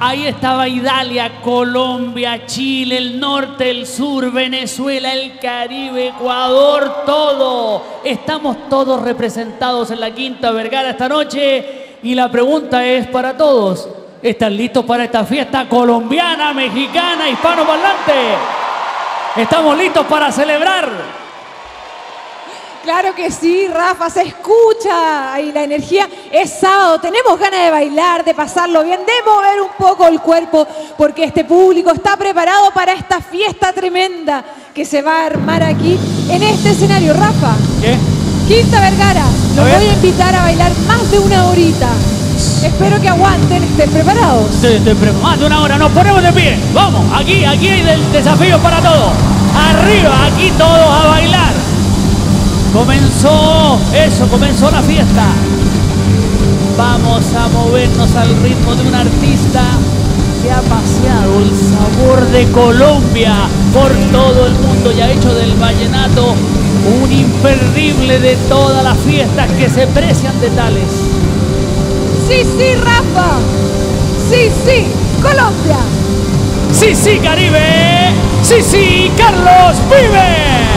Ahí estaba Italia, Colombia, Chile, el norte, el sur, Venezuela, el Caribe, Ecuador, todo. Estamos todos representados en la Quinta Vergara esta noche y la pregunta es para todos. ¿Están listos para esta fiesta colombiana, mexicana, hispano-parlante? ¿Estamos listos para celebrar? Claro que sí, Rafa, se escucha ahí la energía. Es sábado, tenemos ganas de bailar, de pasarlo bien, de mover un poco el cuerpo, porque este público está preparado para esta fiesta tremenda que se va a armar aquí en este escenario. Rafa, ¿Qué? Quinta Vergara, los voy a invitar a bailar más de una horita. Espero que aguanten, estén preparados. Estoy, estoy preparado. Más de una hora, nos ponemos de pie. Vamos, aquí, aquí hay del desafío para todos. Arriba, aquí todos a bailar. Comenzó, eso, comenzó la fiesta. Vamos a movernos al ritmo de un artista que ha paseado el sabor de Colombia por todo el mundo y ha hecho del vallenato un imperdible de todas las fiestas que se precian de tales. Sí, sí, Rafa. Sí, sí, Colombia. Sí, sí, Caribe. Sí, sí, Carlos Vives.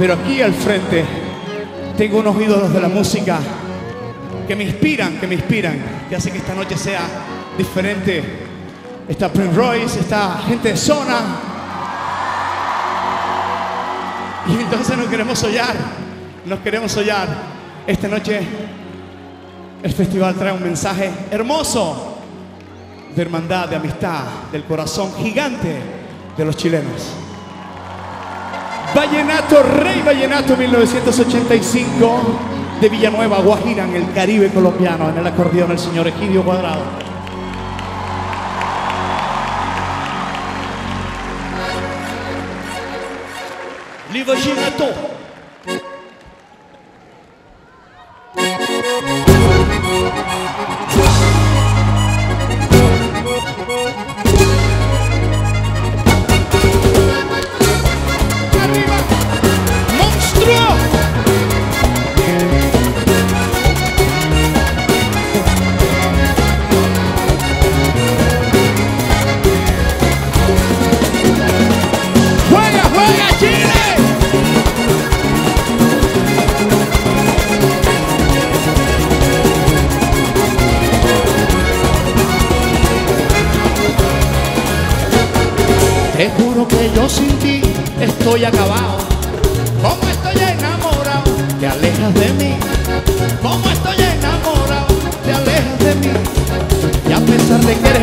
Pero aquí al frente tengo unos ídolos de la música que me inspiran, que me inspiran, que hace que esta noche sea diferente. Está Prince Royce, está gente de zona. Y entonces nos queremos hollar, nos queremos hollar. Esta noche el festival trae un mensaje hermoso de hermandad, de amistad, del corazón gigante de los chilenos. Vallenato, Rey Vallenato 1985 de Villanueva, Guajira, en el Caribe colombiano, en el acordeón el señor Egidio Cuadrado. Estoy acabado. Como estoy enamorado, te alejas de mí. Como estoy enamorado, te alejas de mí. Y a pesar de que eres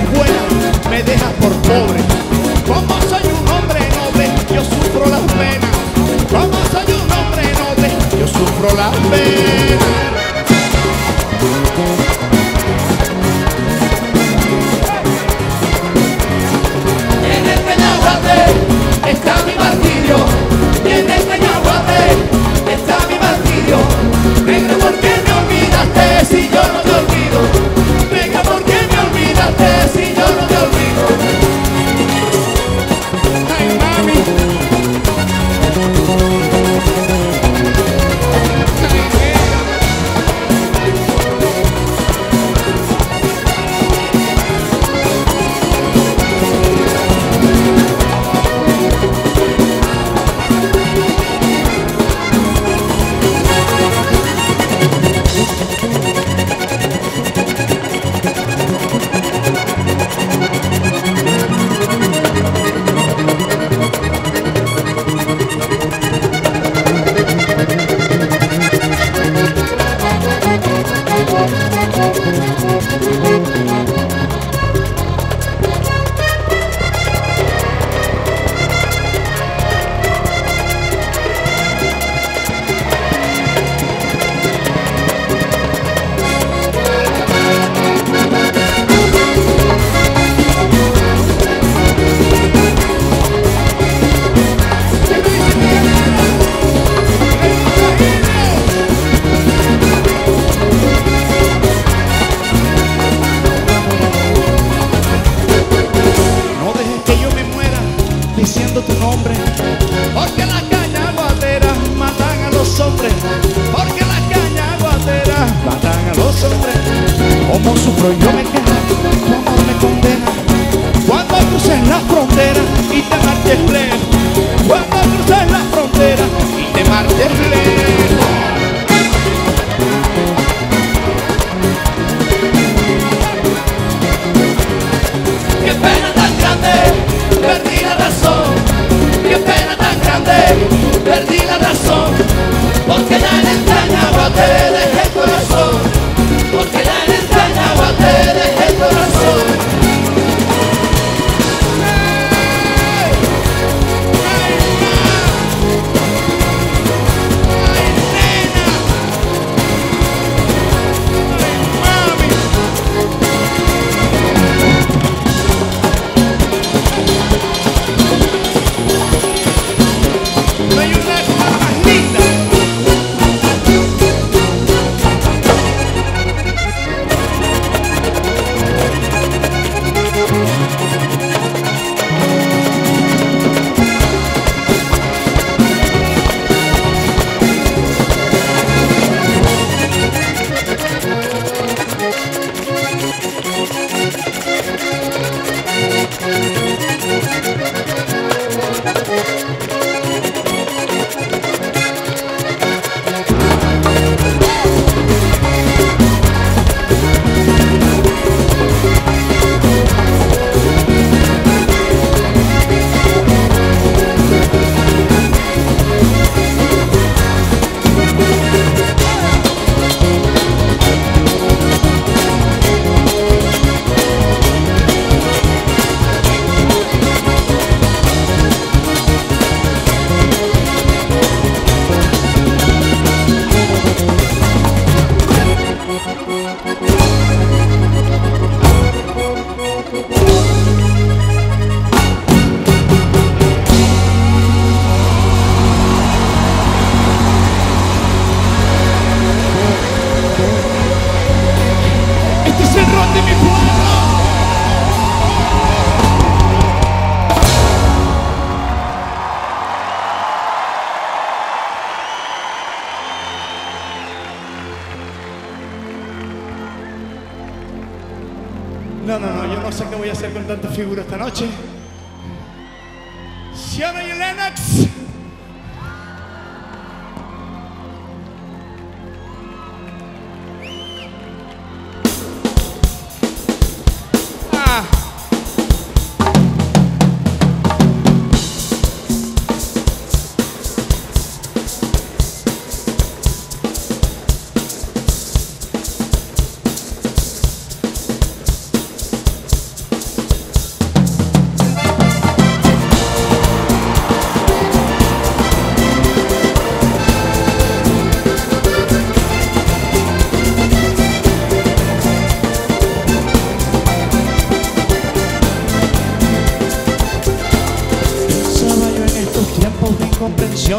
figura esta noche.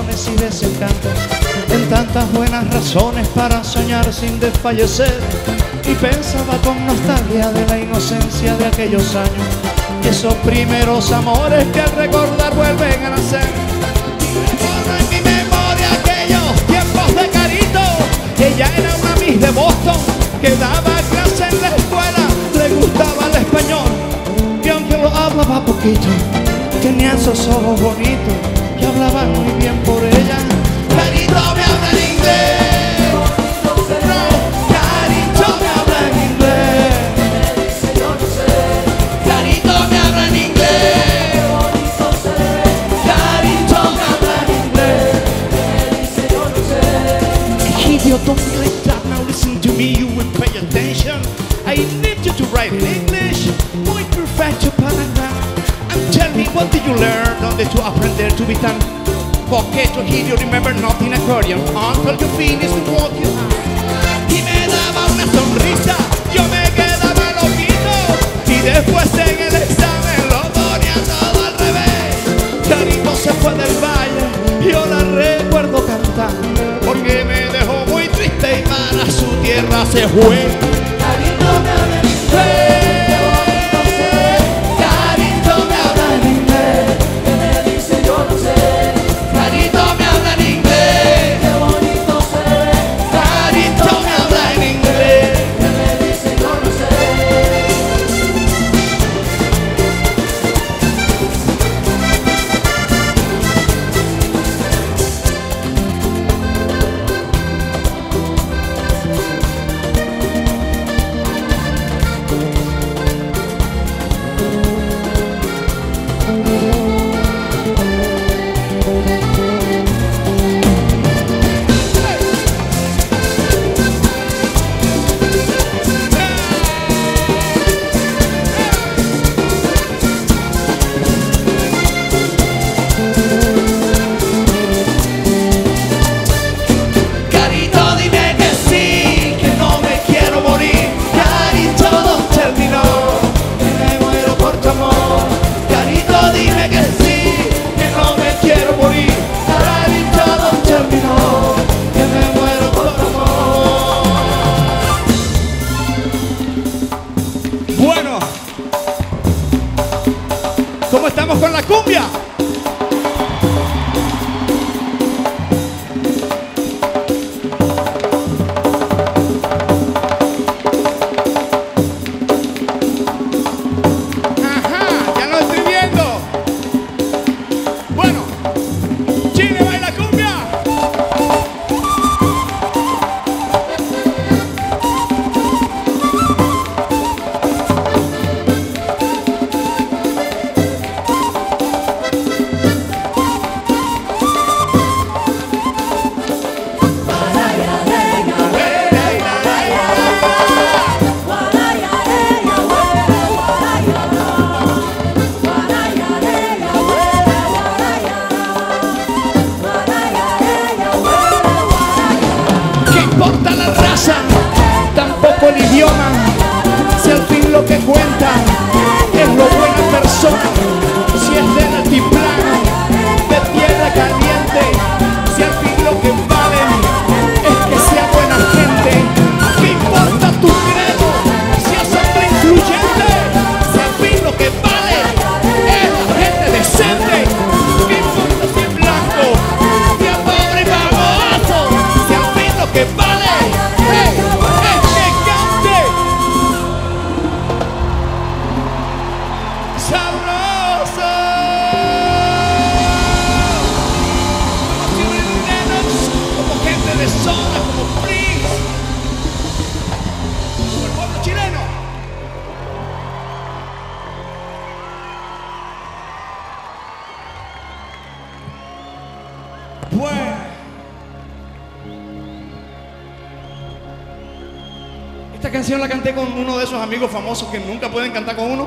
Y desencantos, en tantas buenas razones para soñar sin desfallecer. Y pensaba con nostalgia de la inocencia de aquellos años. Esos primeros amores que al recordar vuelven a nacer. En mi memoria aquellos tiempos de carito, ella era una Miss de Boston, que daba clase en la escuela, le gustaba el español y aunque lo hablaba poquito, tenía esos ojos bonitos que hablaban muy bien por ella. Carito me habla inglés. No, me habla en inglés. Carito me habla inglés. Me habla inglés. What did you learn? ¿Dónde tú aprender to be tan coqueto? Here you remember nothing accordion until you finish have. Y me daba una sonrisa, yo me quedaba loquito. Y después en el examen lo ponía todo al revés. Carito se fue del valle, yo la recuerdo cantar. Porque me dejó muy triste y para su tierra se fue. Pues. Esta canción la canté con uno de esos amigos famosos que nunca pueden cantar con uno.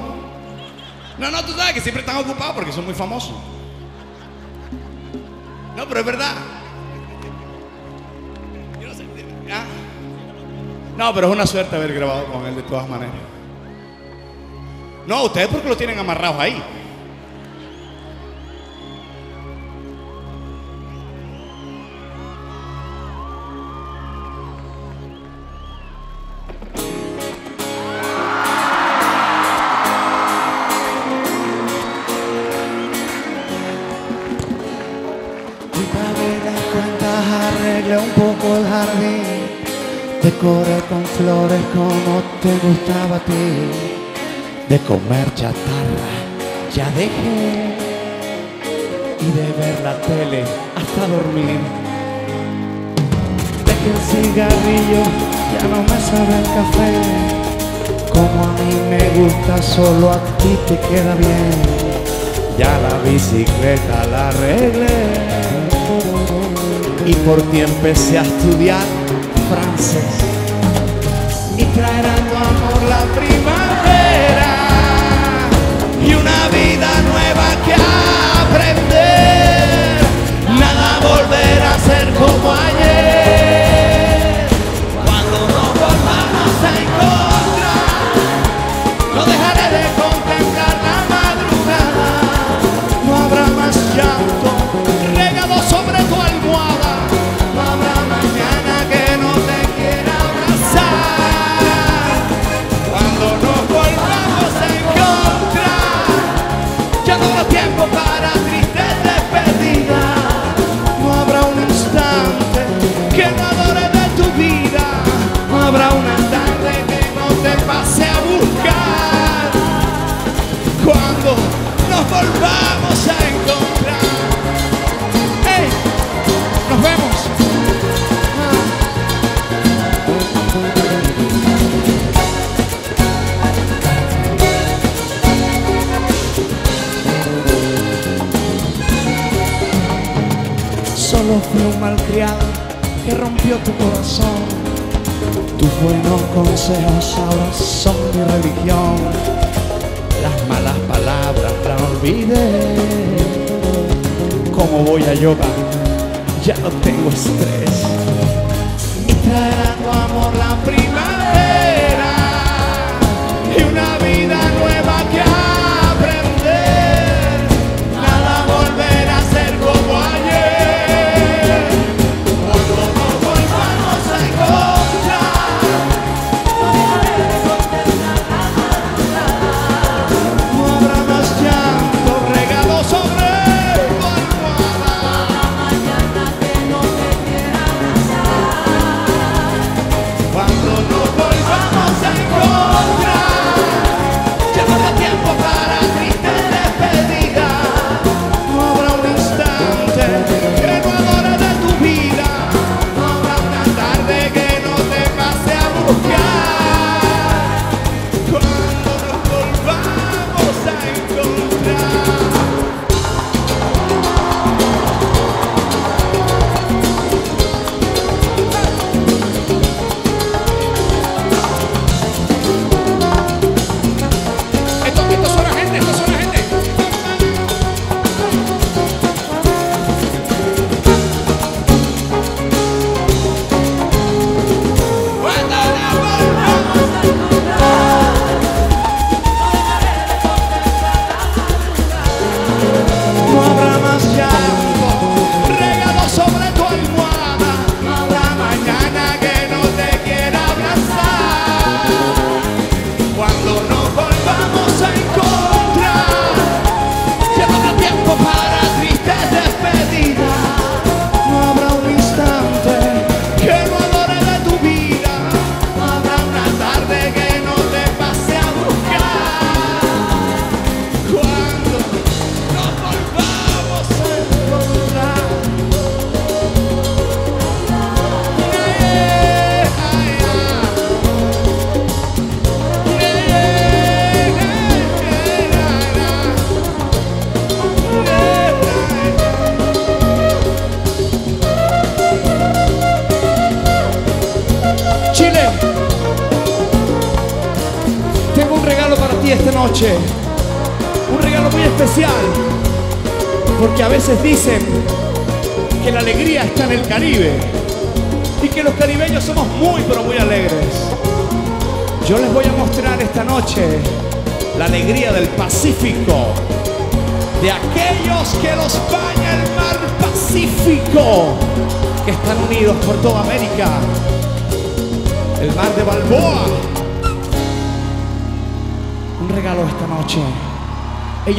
No, no, tú sabes que siempre están ocupados porque son muy famosos. No, pero es verdad. No, pero es una suerte haber grabado con él de todas maneras. No, ustedes porque lo tienen amarrados ahí. De comer chatarra. Ya dejé Y de ver la tele hasta dormir. Dejé el cigarrillo, ya no me sabe el café. Como a mí me gusta, solo a ti te queda bien. Ya la bicicleta la arreglé. Y por ti empecé a estudiar francés. Y traerá tu Solo fui un malcriado que rompió tu corazón. Tus buenos consejos ahora son mi religión. Las malas palabras las olvidé. Como voy a yoga, ya no tengo estrés.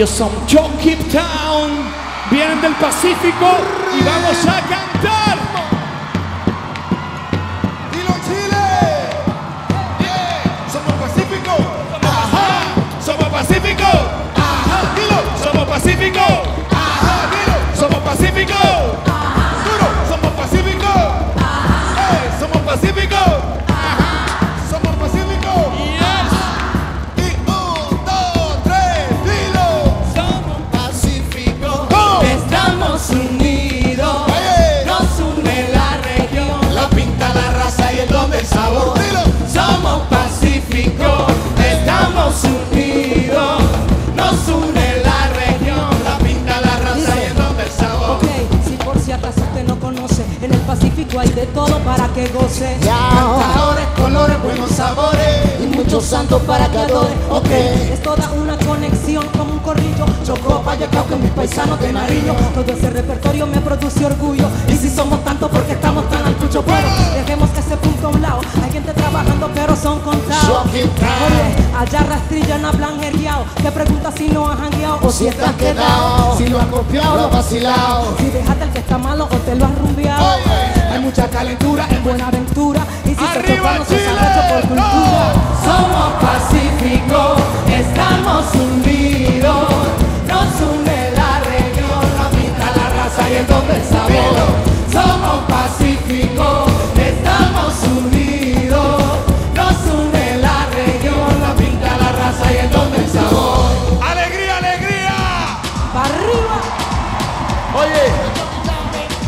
Ellos son Joe Town. Vienen del Pacífico. o si estás quedado, si lo has copiado lo vacilado, si dejaste al que está malo o te lo has rumbeado. Oh, yeah. Hay mucha calentura en Buenaventura y si Arriba, se no Chile, se por cultura. No. Somos pacíficos, estamos unidos, nos une la región, la pinta, la raza y el don del sabor. Somos pacíficos.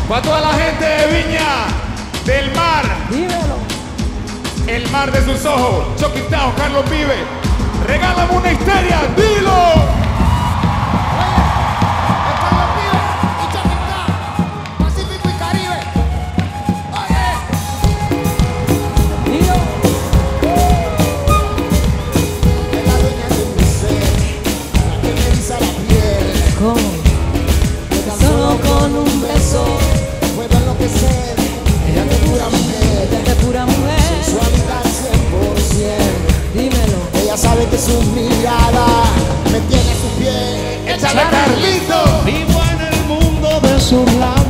Para toda la gente de Viña, del mar. Dímelo. El mar de sus ojos. Choquitao, Carlos Vive. Regálame una histeria, dilo. su mirada me tiene su pie hecha de Carlito. Vivo en el mundo de sus labios.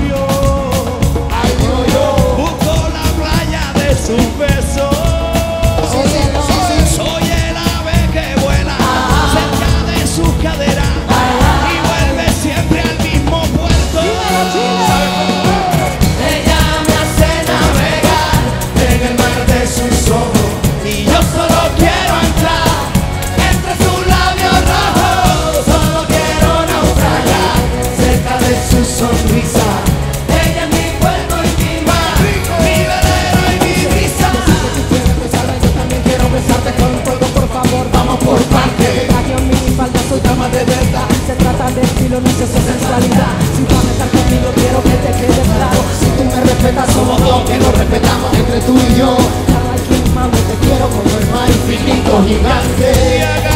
de estilo no es eso sensualidad. Si vas a estar conmigo quiero que te quede claro. Si tú me respetas somos dos que nos respetamos entre tú y yo. Cada quien mami te quiero como el mar infinito gigante.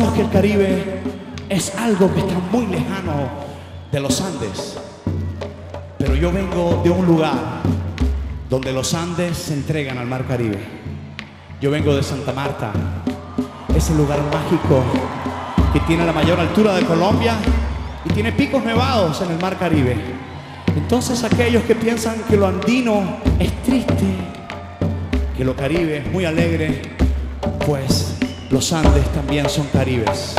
Pensamos que el Caribe es algo que está muy lejano de los Andes. Pero yo vengo de un lugar donde los Andes se entregan al Mar Caribe. Yo vengo de Santa Marta, ese lugar mágico que tiene la mayor altura de Colombia y tiene picos nevados en el Mar Caribe. Entonces aquellos que piensan que lo andino es triste, que lo caribe es muy alegre, pues los Andes también son caribes.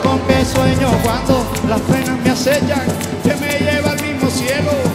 Con que sueño cuando las penas me acechan, que me lleva al mismo cielo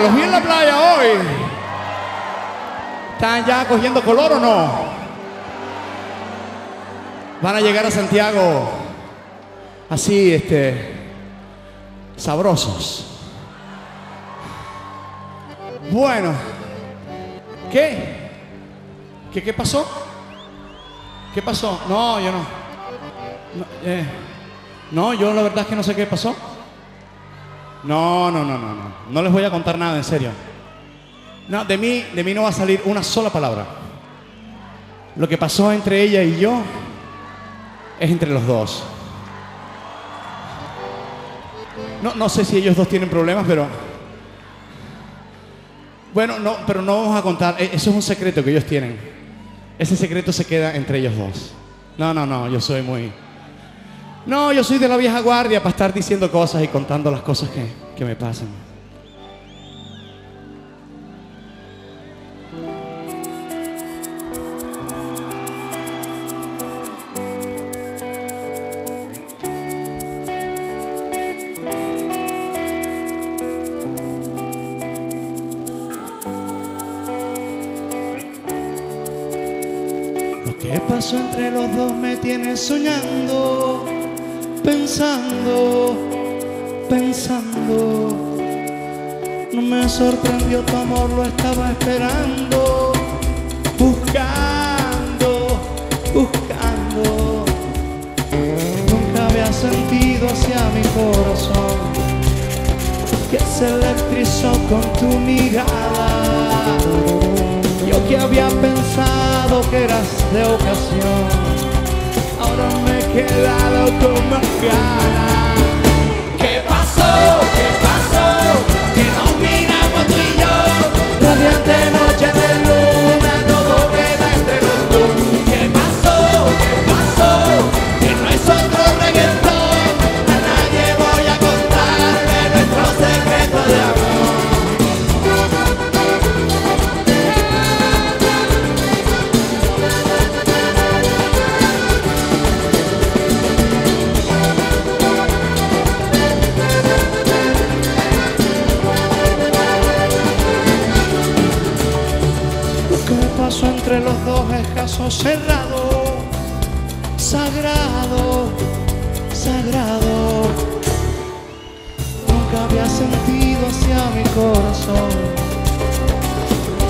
¿Los vi en la playa hoy? ¿Están ya cogiendo color o no? Van a llegar a Santiago así, este, sabrosos. Bueno, ¿qué? ¿Qué, qué pasó? ¿Qué pasó? No, yo no. No, eh, no, yo la verdad es que no sé qué pasó. No, no, no, no, no. No les voy a contar nada, en serio. No, de mí, de mí no va a salir una sola palabra. Lo que pasó entre ella y yo es entre los dos. No, no sé si ellos dos tienen problemas, pero. Bueno, no, pero no vamos a contar. E- Eso es un secreto que ellos tienen. Ese secreto se queda entre ellos dos. No, no, no, yo soy muy... No, yo soy de la vieja guardia para estar diciendo cosas y contando las cosas que, que me pasan. Lo que pasó entre los dos me tiene soñando, pensando, pensando. No me sorprendió tu amor, lo estaba esperando, buscando, buscando. Nunca había sentido hacia mi corazón que se electrizó con tu mirada. Yo que había pensado que eras de ocasión, ahora me quedado con más ganas. ¿Qué pasó? ¿Qué pasó? Que nos miramos tú y yo, radiante ojos cerrados, sagrado, sagrado. Nunca había sentido hacia mi corazón,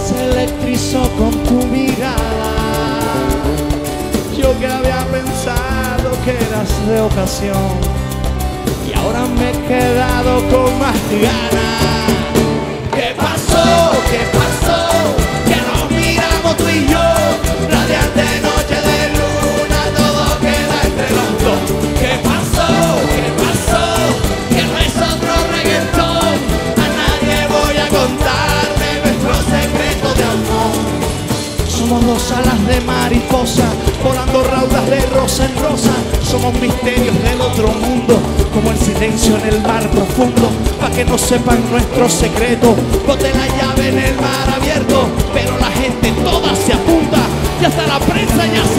se electrizó con tu mirada. Yo que había pensado que eras de ocasión y ahora me he quedado con más ganas. ¿Qué pasó? ¿Qué pasó? Que no sepan nuestro secreto, bote la llave en el mar abierto. Pero la gente toda se apunta, y hasta la prensa ya se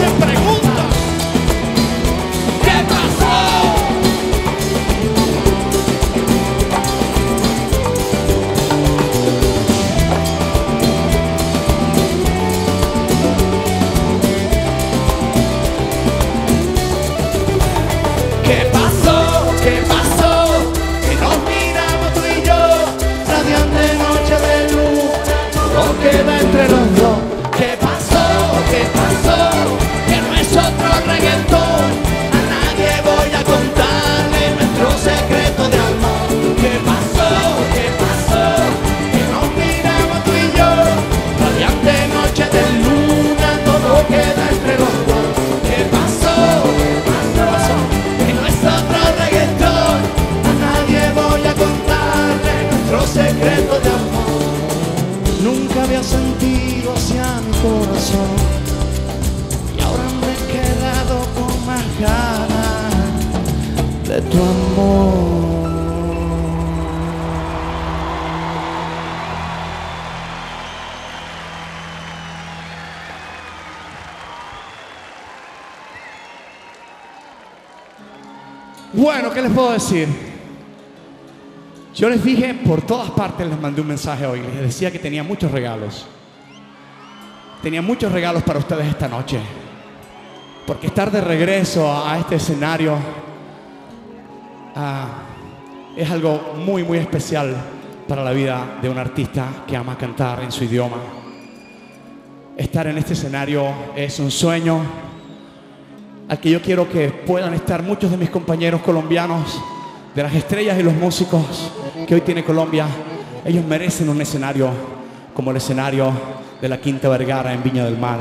Yo les dije, por todas partes les mandé un mensaje hoy. Les decía que tenía muchos regalos. Tenía muchos regalos para ustedes esta noche. Porque estar de regreso a este escenario ah, es algo muy, muy especial para la vida de un artista que ama cantar en su idioma. Estar en este escenario es un sueño al que yo quiero que puedan estar muchos de mis compañeros colombianos, de las estrellas y los músicos que hoy tiene Colombia. Ellos merecen un escenario como el escenario de la Quinta Vergara en Viña del Mar.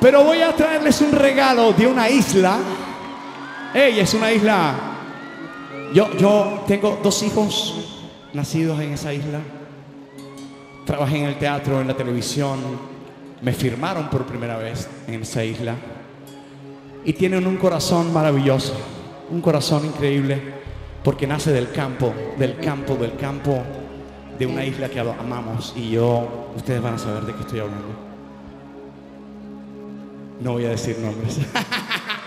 Pero voy a traerles un regalo de una isla. Ella es una isla. Yo, yo tengo dos hijos nacidos en esa isla. Trabajé en el teatro, en la televisión. Me firmaron por primera vez en esa isla y tienen un corazón maravilloso, un corazón increíble, porque nace del campo, del campo, del campo, de una isla que amamos. Y yo, ustedes van a saber de qué estoy hablando. No voy a decir nombres.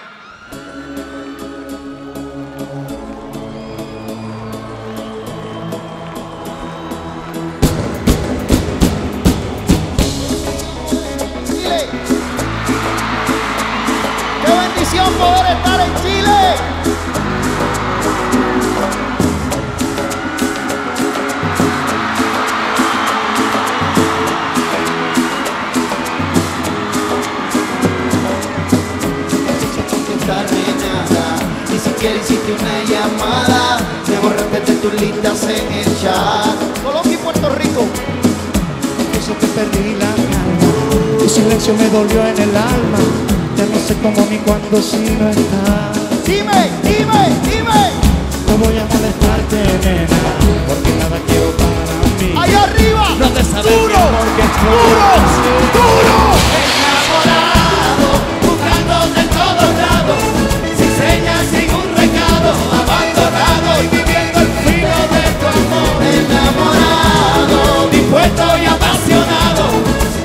tus el chat Colombia y Puerto Rico Eso que perdí la calma. Tu silencio me dolió en el alma. Ya no sé cómo ni cuándo si no estás. Dime, dime, dime No voy a molestarte, nena, porque nada quiero para mí. Allá arriba No te sabes Duro, amor, que duro, así. duro enamorado, dispuesto y apasionado,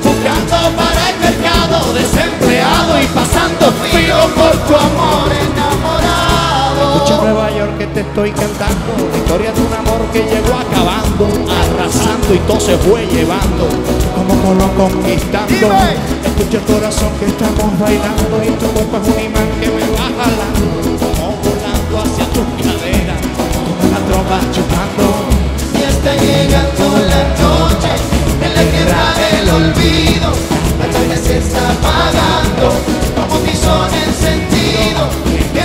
buscando para el mercado, desempleado y pasando frío por tu amor enamorado. Mucha Nueva York que te estoy cantando, historia de un amor que llegó acabando, arrasando y todo se fue llevando, como lo conquistando. Escucha el corazón que estamos bailando y tu cuerpo es un imán que me va jalando, como volando hacia tus caderas, como una tropa chupando en la tierra del olvido. La tarde se está apagando como un tizón encendido.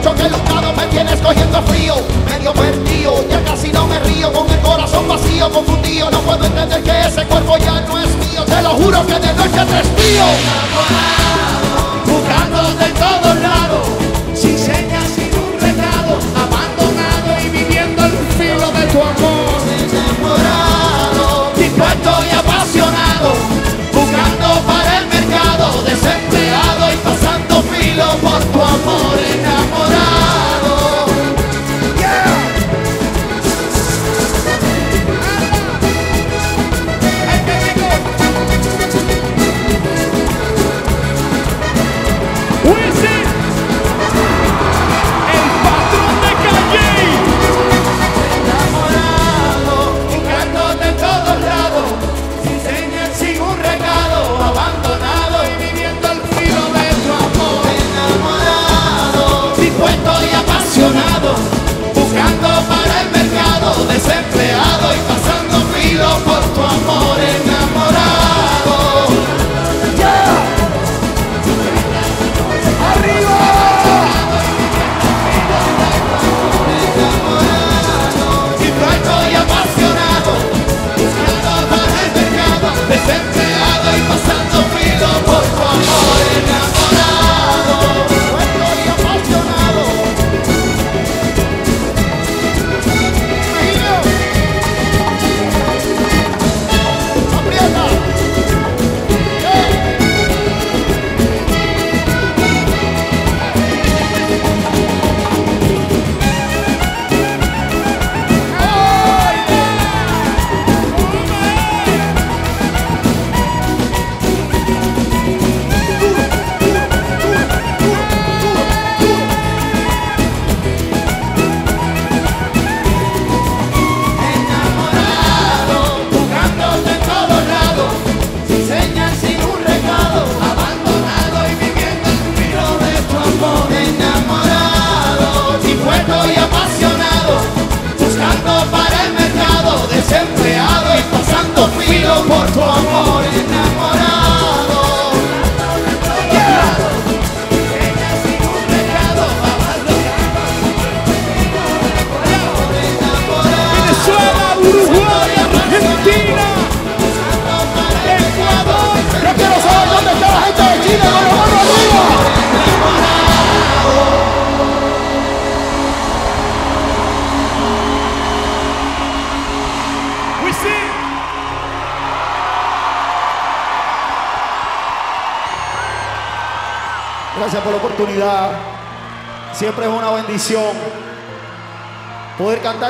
mucho que lado me tienes cogiendo frío, medio perdido, ya casi no me río, con el corazón vacío, confundido, no puedo entender que ese cuerpo ya no es mío, te lo juro que de noche te espío.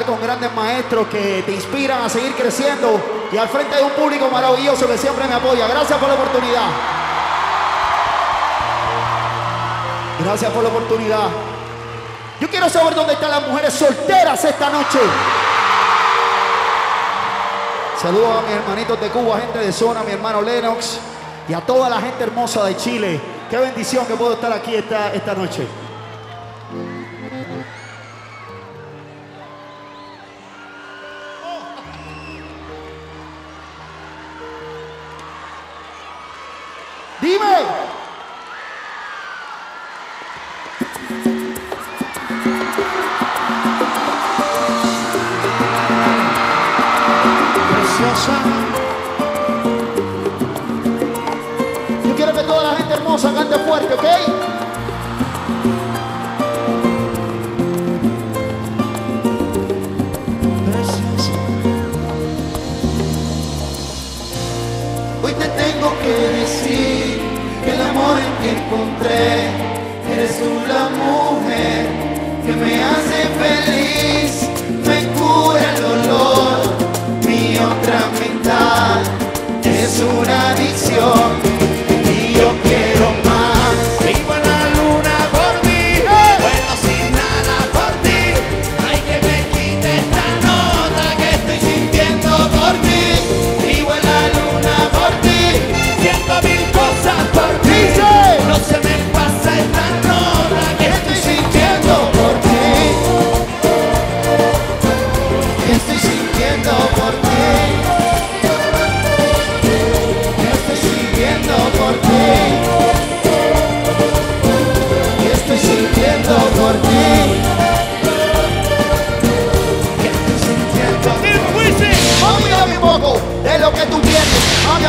con grandes maestros que te inspiran a seguir creciendo y al frente de un público maravilloso que siempre me apoya. Gracias por la oportunidad. Gracias por la oportunidad. Yo quiero saber dónde están las mujeres solteras esta noche. Saludos a mis hermanitos de Cuba, gente de zona, mi hermano Lennox y a toda la gente hermosa de Chile. Qué bendición que puedo estar aquí esta, esta noche.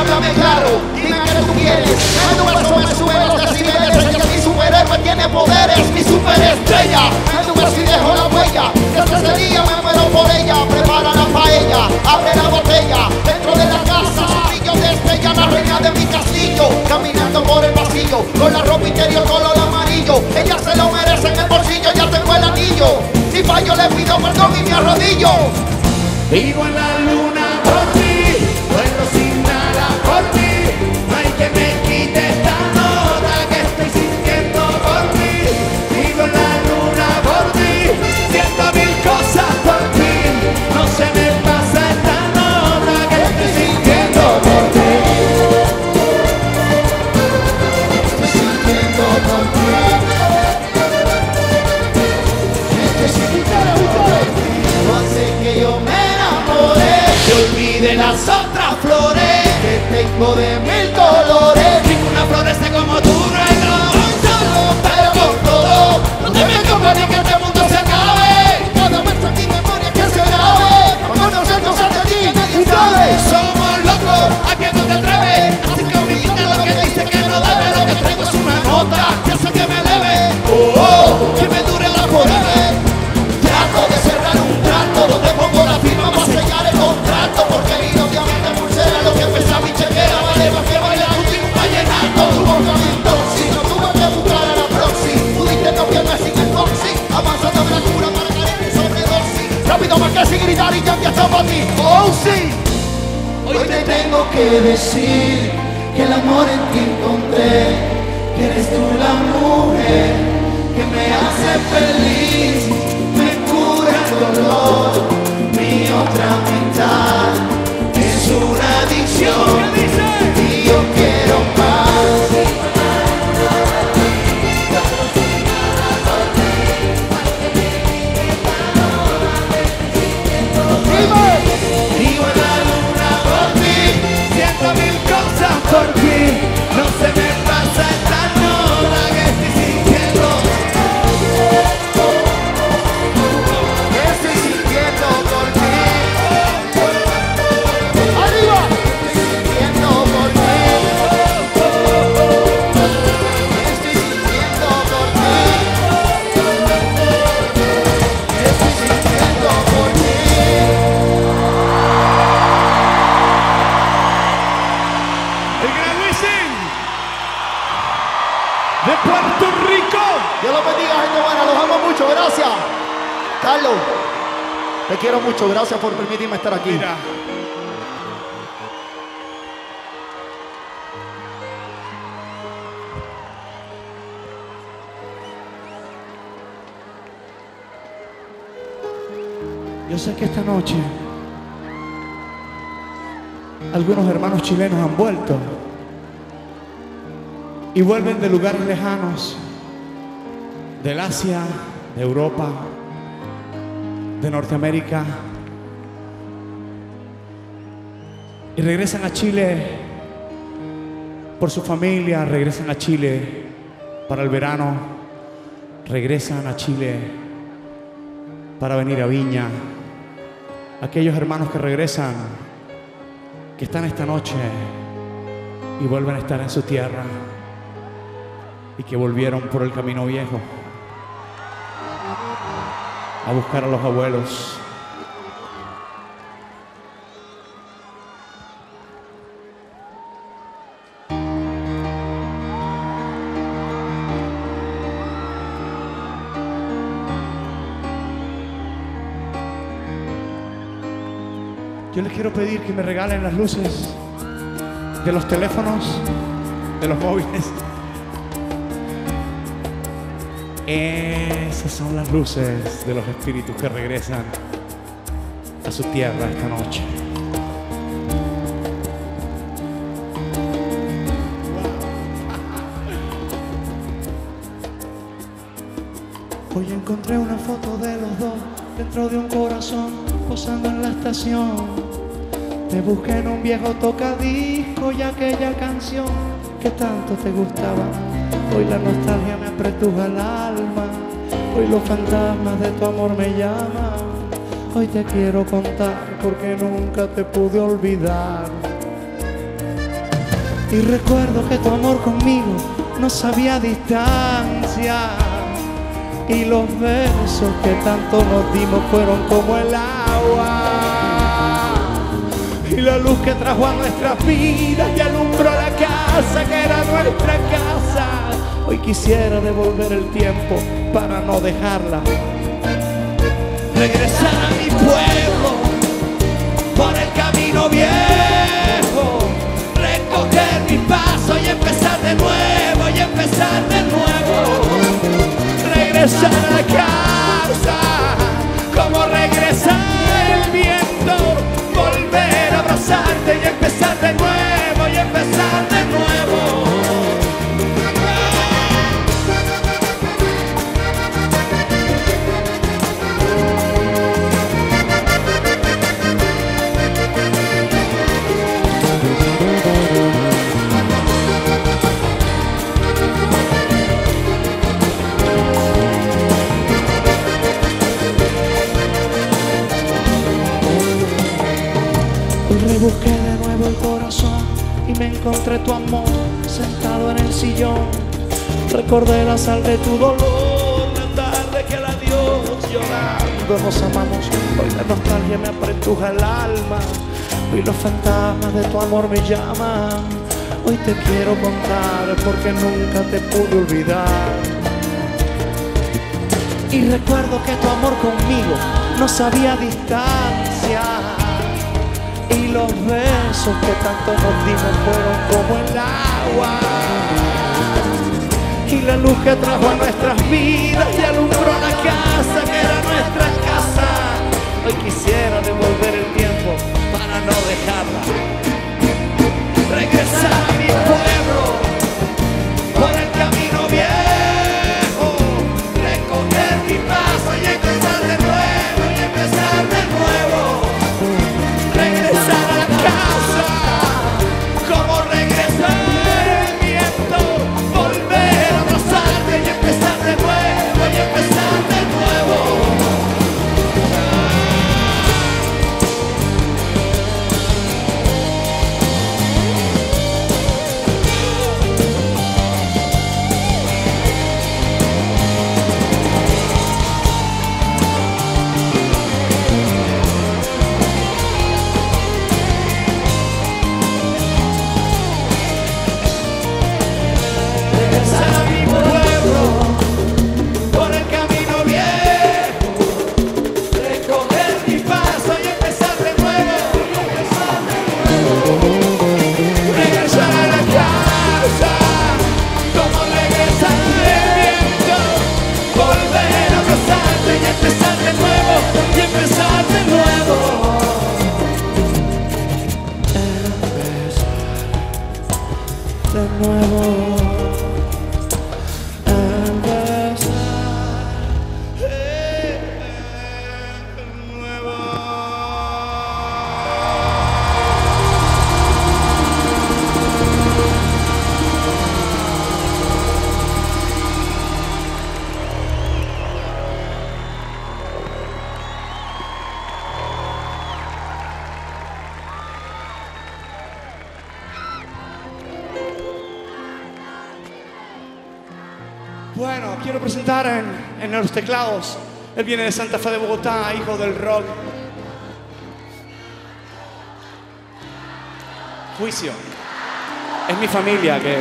Háblame claro. Dime qué tú quieres. Tu brazo me sube decibeles. Ella mi superhéroe tiene poderes. Mi superestrella. Tu brazo y dejo la huella. Desde ese día me muero por ella. Prepara la paella. Abre la botella. Dentro de la casa. Brillo destella la reina de mi castillo. Caminando por el pasillo. Con la ropa interior color amarillo. Ella se lo merece en el bolsillo. Ya tengo el anillo. Si fallo le pido perdón y me arrodillo. Vivo en la luna de que sin gritar y ya empieza para ti. Oh, sí. Hoy te tengo que decir que el amor en ti encontré, que eres tú la mujer que me hace feliz, me cura el dolor, mi otra mitad es una adicción y yo quiero quiero mucho. Gracias por permitirme estar aquí. Mira Yo sé que esta noche algunos hermanos chilenos han vuelto y vuelven de lugares lejanos, del Asia, de Europa, de Norteamérica, y regresan a Chile por su familia, regresan a Chile para el verano, regresan a Chile para venir a Viña. Aquellos hermanos que regresan, que están esta noche y vuelven a estar en su tierra y que volvieron por el camino viejo a buscar a los abuelos. Yo les quiero pedir que me regalen las luces de los teléfonos, de los móviles. Esas son las luces de los espíritus que regresan a su tierra esta noche. Hoy encontré una foto de los dos dentro de un corazón posando en la estación. Te busqué en un viejo tocadisco y aquella canción que tanto te gustaba. Hoy la nostalgia me apretuja el alma. Hoy los fantasmas de tu amor me llaman. Hoy te quiero contar porque nunca te pude olvidar. Y recuerdo que tu amor conmigo no sabía distancia. Y los besos que tanto nos dimos fueron como el agua. Y la luz que trajo a nuestras vidas y alumbró la casa que era nuestra casa. Hoy quisiera devolver el tiempo para no dejarla. Regresar a mi pueblo por el camino viejo. Recoger mi paso y empezar de nuevo y empezar de nuevo regresar a la casa, como regresa me encontré tu amor sentado en el sillón. Recordé la sal de tu dolor, la tarde que el adiós llorando nos amamos. Hoy la nostalgia me apretuja el alma. Hoy los fantasmas de tu amor me llaman. Hoy te quiero contar porque nunca te pude olvidar. Y recuerdo que tu amor conmigo no sabía distancia. Los besos que tanto nos dimos fueron como el agua. Y la luz que trajo a nuestras vidas y alumbró la casa que era nuestra casa. Hoy quisiera devolver el tiempo para no dejarla. Regresar teclados. Él viene de Santa Fe de Bogotá, hijo del rock. Juicio. Es mi familia que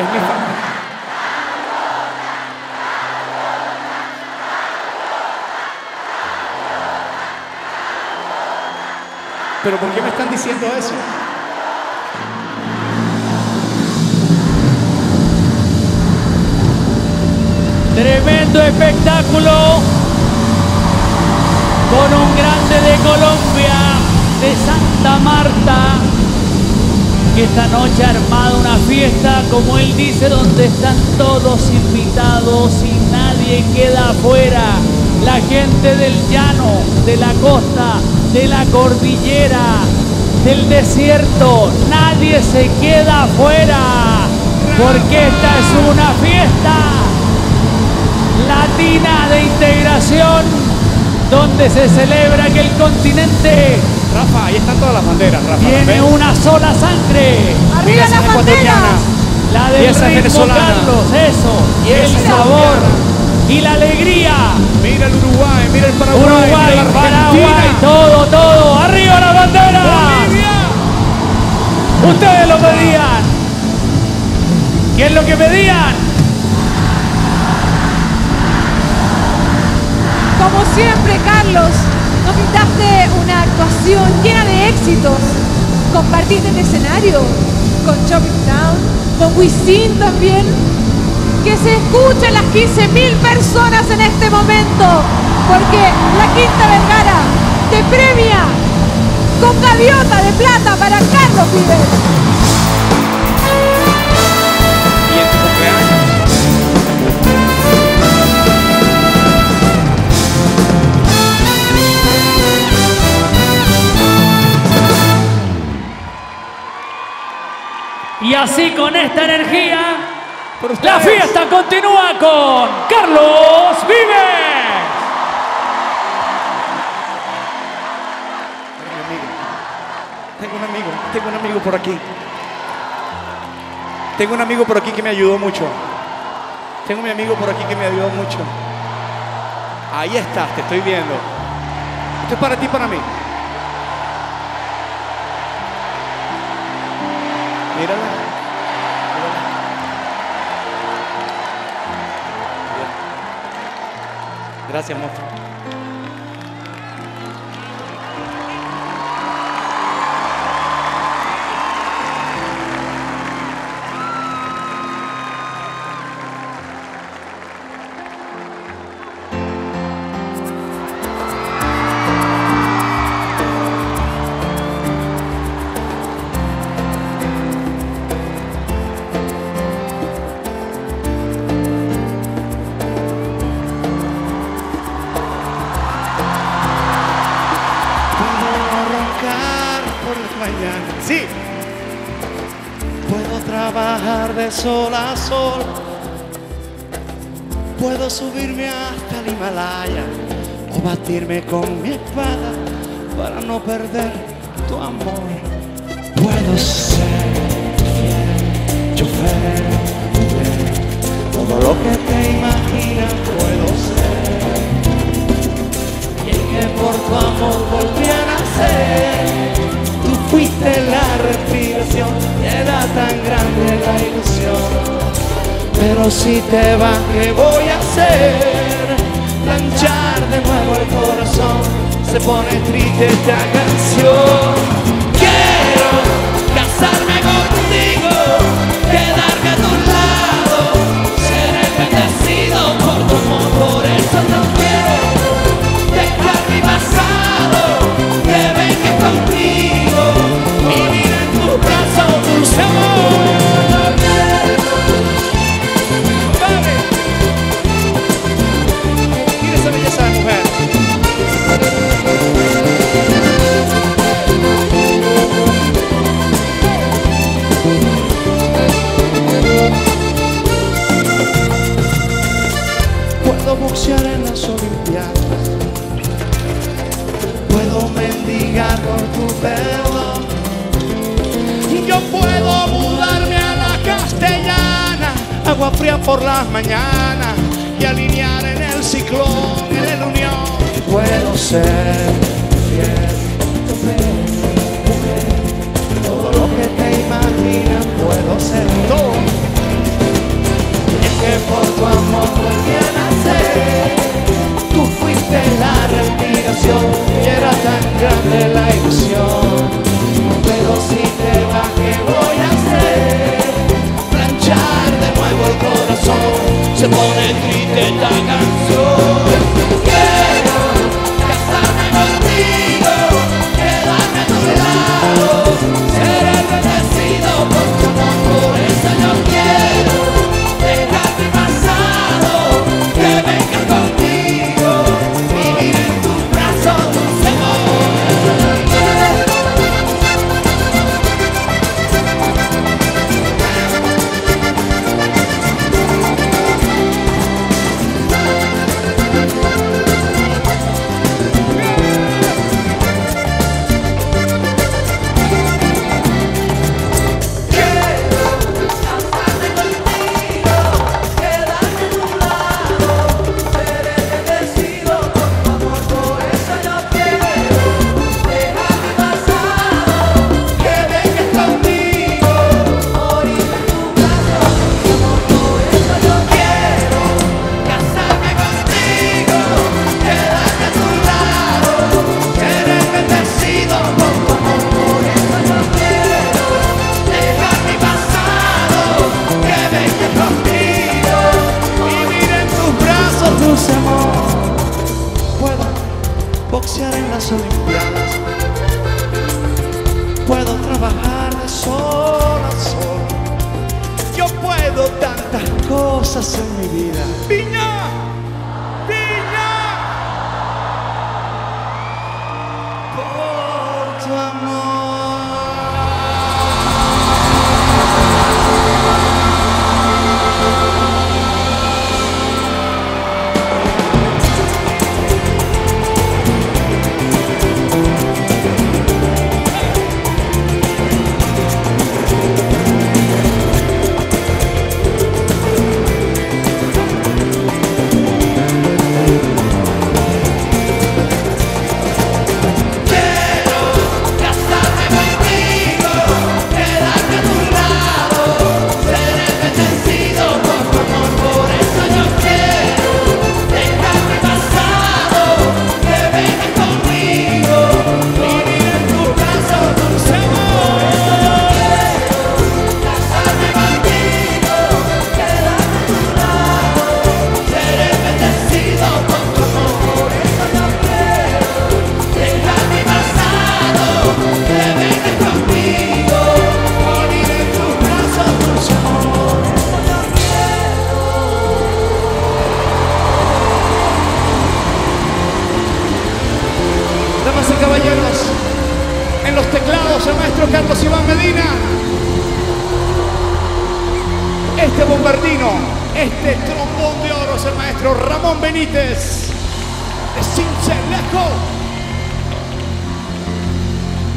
Es mi familia. Pero ¿por qué me están diciendo eso? Tremendo espectáculo con un grande de Colombia, de Santa Marta, que esta noche ha armado una fiesta, como él dice, donde están todos invitados y nadie queda afuera. La gente del llano, de la costa, de la cordillera, del desierto, nadie se queda afuera, porque esta es una fiesta de integración donde se celebra que el continente Rafa, ahí están todas las banderas, Rafa. tiene una sola sangre. ¡Arriba las banderas! La del esa es ritmo venezolana. Carlos, eso, y el sabor y la alegría. Mira el Uruguay, mira el Paraguay, Uruguay, mira Paraguay, todo, todo. ¡Arriba la bandera! Bolivia. Ustedes lo pedían. ¿Qué es lo que pedían? Como siempre, Carlos, nos brindaste una actuación llena de éxitos. Compartiste el escenario con Shopping Town, con Wisin también. Que se escuchen las 15.000 personas en este momento, porque la Quinta Vergara te premia con gaviota de plata para Carlos Vives. Y así con esta energía, la fiesta continúa con Carlos Vive. Tengo un amigo, tengo un amigo por aquí. Tengo un amigo por aquí que me ayudó mucho. Tengo mi amigo por aquí que me ayudó mucho. Ahí estás, te estoy viendo. Esto es para ti, para mí. Mírala. Gracias, monstruo. Sol a sol. Puedo subirme hasta el Himalaya o batirme con mi espada para no perder tu amor. Puedo ser fiel, chofer, todo lo que te imaginas puedo ser. Y que por tu amor volví a nacer. Fuiste la respiración, era tan grande la ilusión. Pero si te vas, ¿qué voy a hacer? Planchar de nuevo el corazón, se pone triste esta canción. Quiero casarme contigo, quedarme a tu lado, seré bendecido por tu amor, por eso no En las Olimpiadas. Puedo mendigar por tu perdón. Yo puedo mudarme a la castellana, agua fría por las mañanas y alinear en el ciclón, en el unión. Puedo ser fiel, todo lo que te imaginas puedo ser todo. Es que por tu amor. Tú fuiste la respiración y era tan grande la ilusión. Pero si te vas, ¿qué voy a hacer? Planchar de nuevo el corazón, se pone triste esta canción. Quiero casarme contigo, quedarme a tu lado.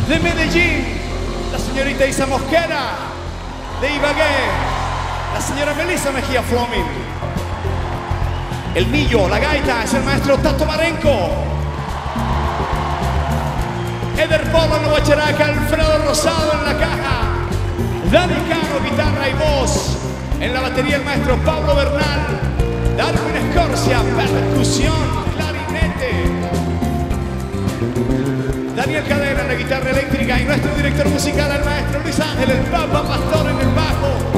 De Medellín, la señorita Isa Mosquera. De Ibagué, la señora Melissa Mejía Floming, el Millo, la gaita, es el maestro Tato Marenco, Eder Polo en la Alfredo Rosado en la caja, Dani Caro, guitarra y voz, en la batería el maestro Pablo Bernal, Darwin Escorcia, percusión, Daniel Cadena en la guitarra eléctrica y nuestro director musical, el maestro Luis Ángel, el Papa Pastor en el bajo.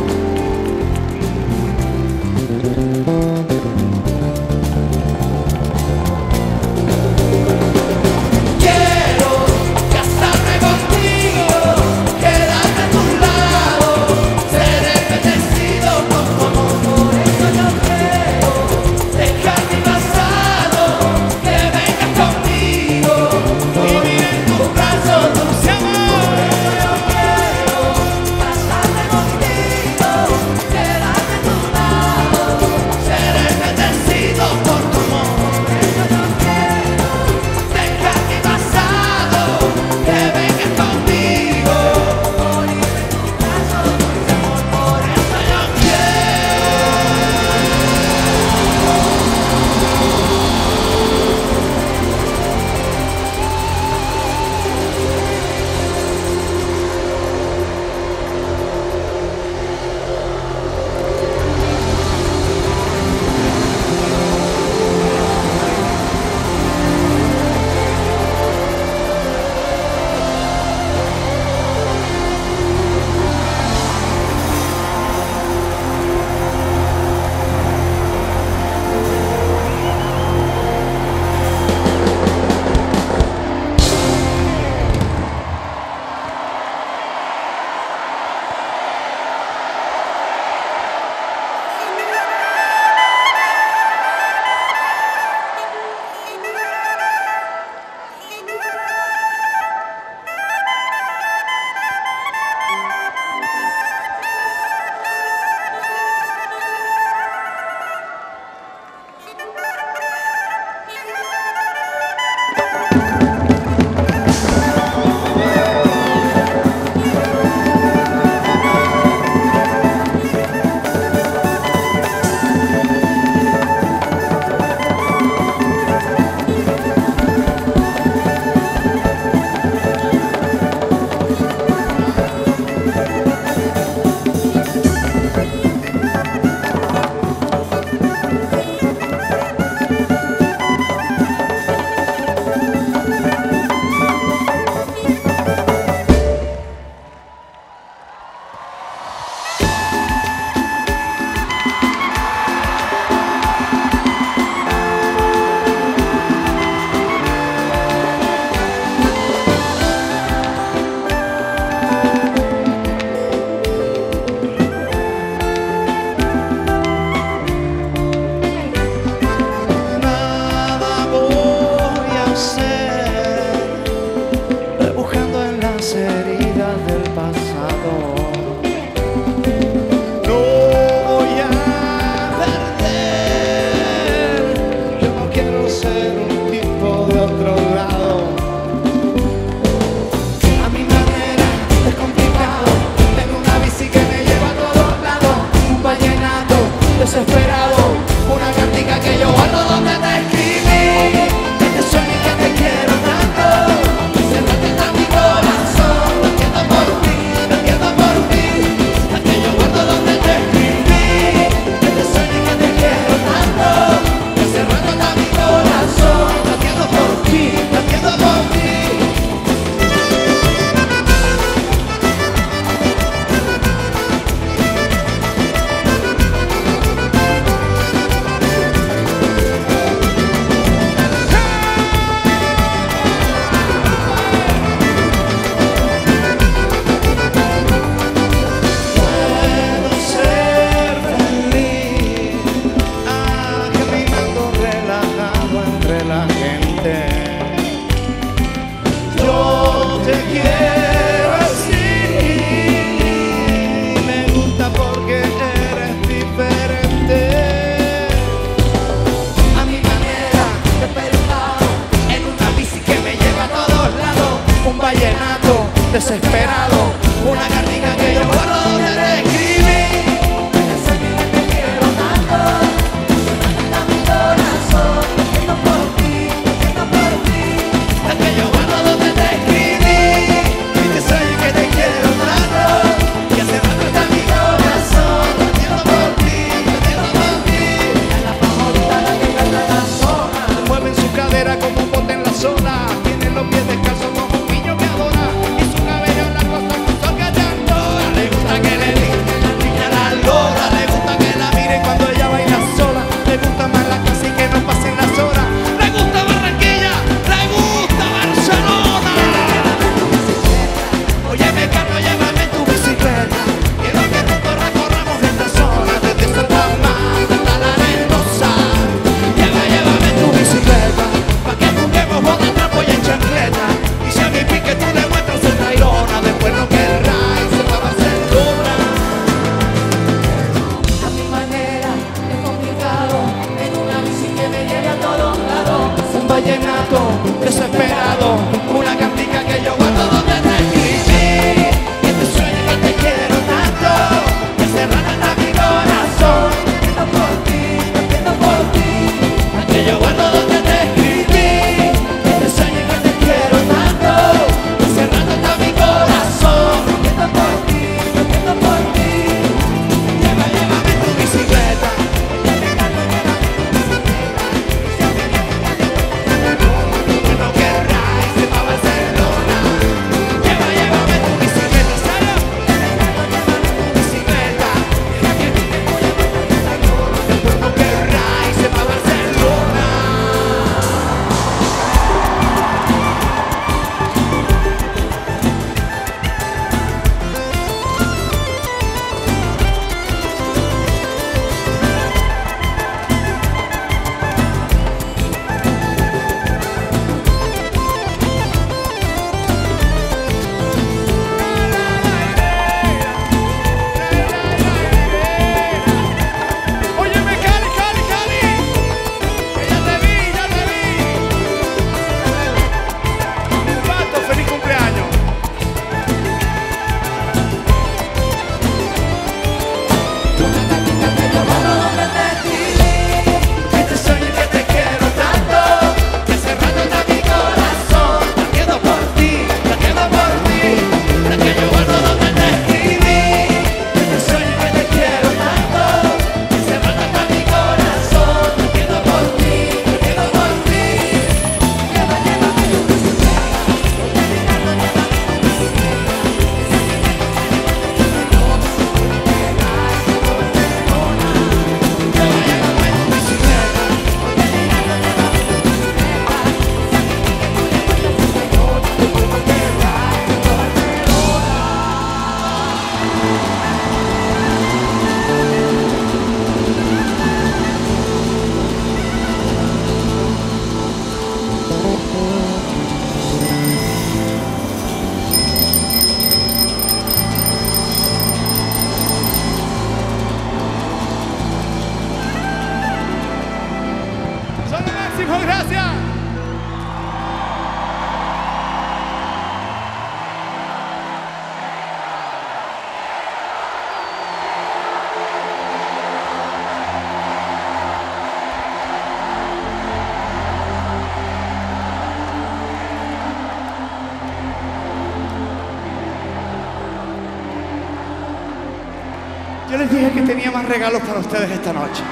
regalos para ustedes esta noche.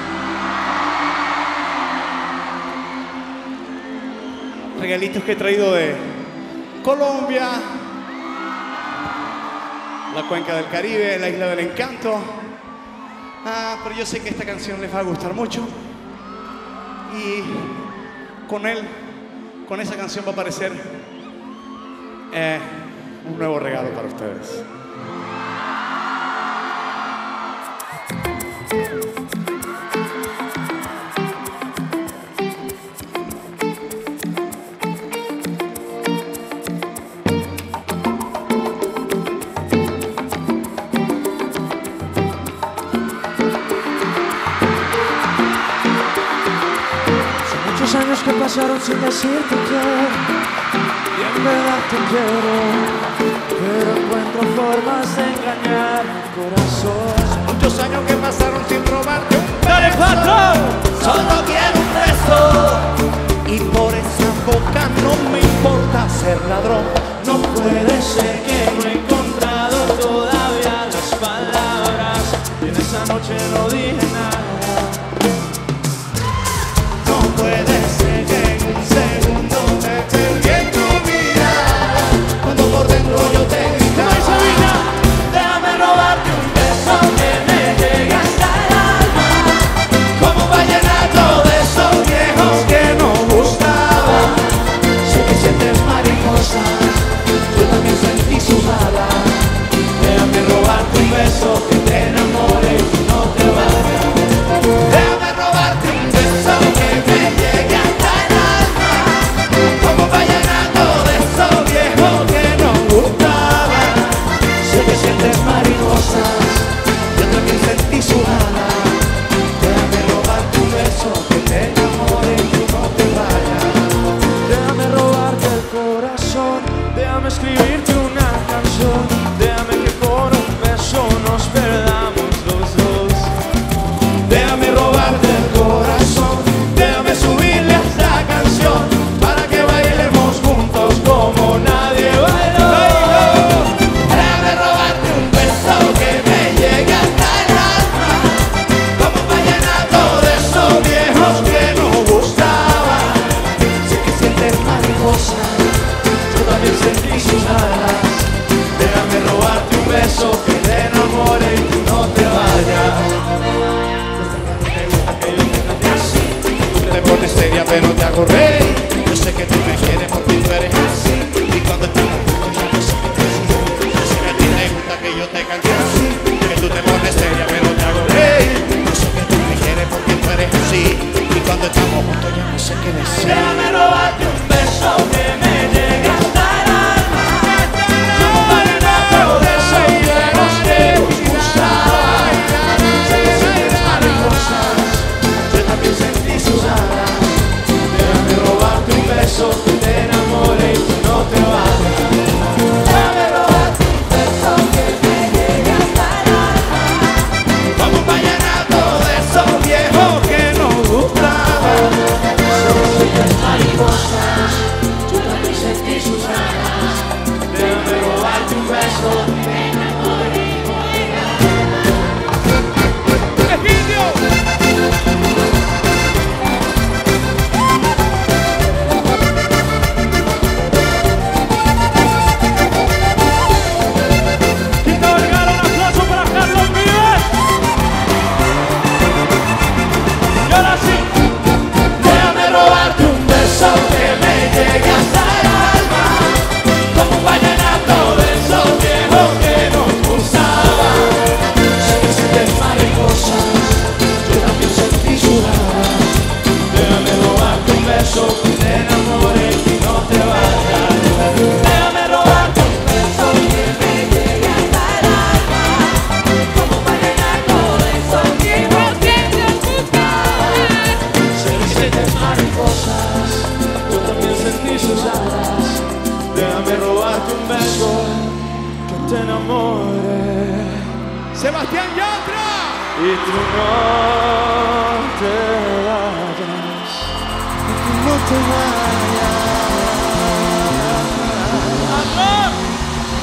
Regalitos que he traído de Colombia, la cuenca del Caribe, la isla del encanto. Ah, pero yo sé que esta canción les va a gustar mucho. Y con él, con esa canción va a aparecer eh, pero encuentro formas de engañar mi corazón. Muchos años que pasaron sin robarte un beso. ¡Dale, patrón! Solo quiero un beso. Y por esa boca no me importa ser ladrón. No puede ser que no encuentre.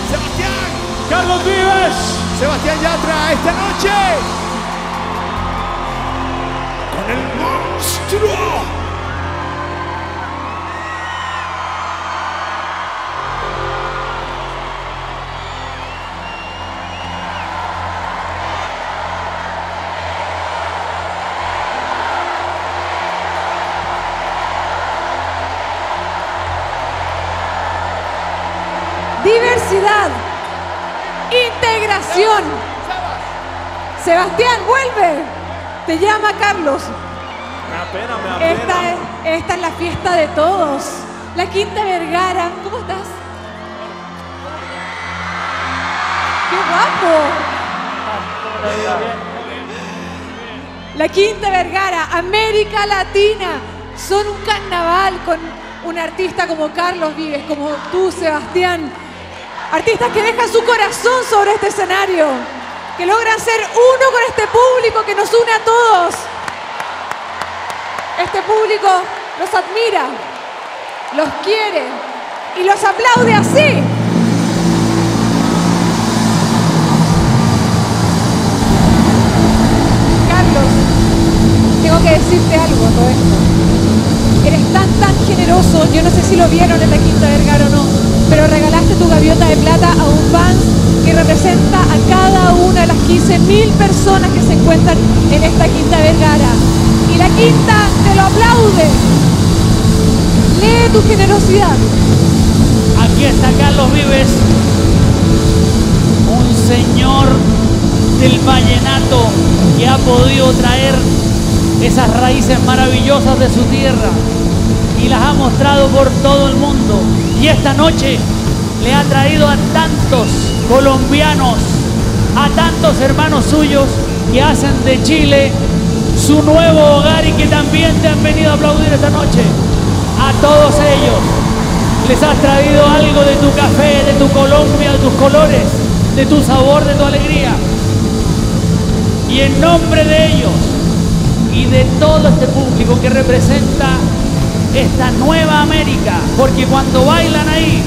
Sebastián. Carlos Vives. Sebastián Yatra esta noche. Con el monstruo. Te llama Carlos. Me apena, me apena. Esta es, esta es la fiesta de todos. La Quinta Vergara. ¿Cómo estás? ¡Qué guapo! La Quinta Vergara, América Latina. Son un carnaval con un artista como Carlos Vives, como tú, Sebastián. Artistas que dejan su corazón sobre este escenario, que logran ser uno con este público que nos une a todos. Este público los admira, los quiere y los aplaude así. Carlos, tengo que decirte algo a todo esto. Eres tan, tan generoso, yo no sé si lo vieron en la Quinta Vergara o no, pero regalaste tu gaviota de plata a un fan que representa a cada una de las 15.000 personas que se encuentran en esta Quinta Vergara. Y la Quinta te lo aplaude. Lee tu generosidad. Aquí está Carlos Vives, un señor del vallenato que ha podido traer esas raíces maravillosas de su tierra y las ha mostrado por todo el mundo. Y esta noche le ha traído a tantos colombianos, a tantos hermanos suyos que hacen de Chile su nuevo hogar y que también te han venido a aplaudir esta noche. A todos ellos les has traído algo de tu café, de tu Colombia, de tus colores, de tu sabor, de tu alegría. Y en nombre de ellos y de todo este público que representa esta nueva América, porque cuando bailan ahí,